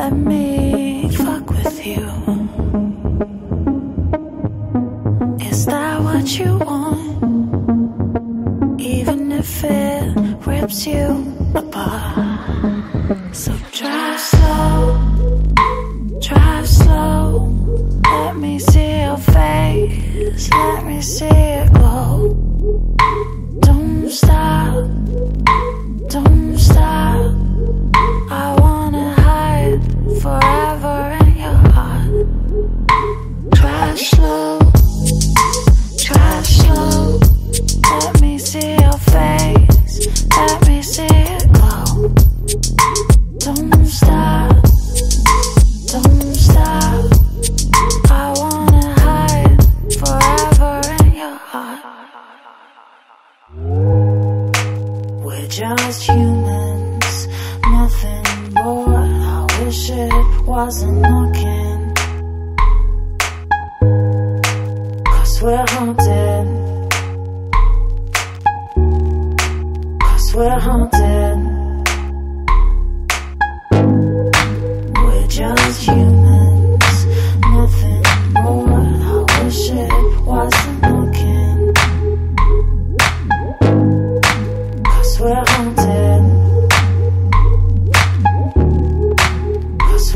let me fuck with you. Is that what you want? Even if it rips you apart. So drive slow, drive slow. Let me see your face, let me see. Just humans, nothing more. I wish it wasn't looking. Cause we're haunted. Cause we're haunted. We're just humans,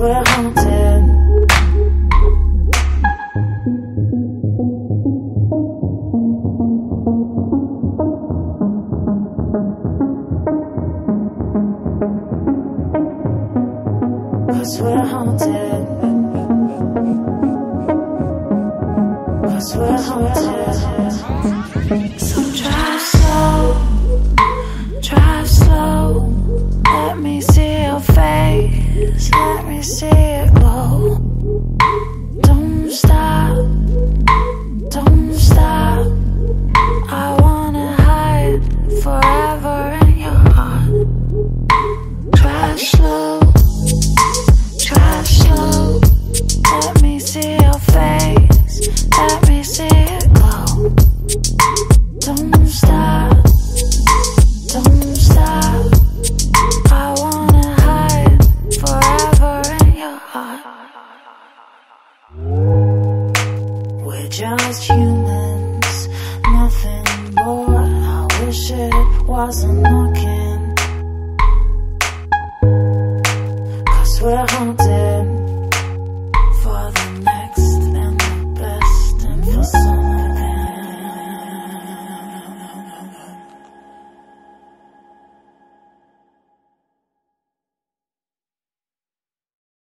we're haunted. Cause we're haunted. Cause we're haunted. So drive let We're just humans, nothing more. I wish it wasn't knocking. Cause we're haunted for the next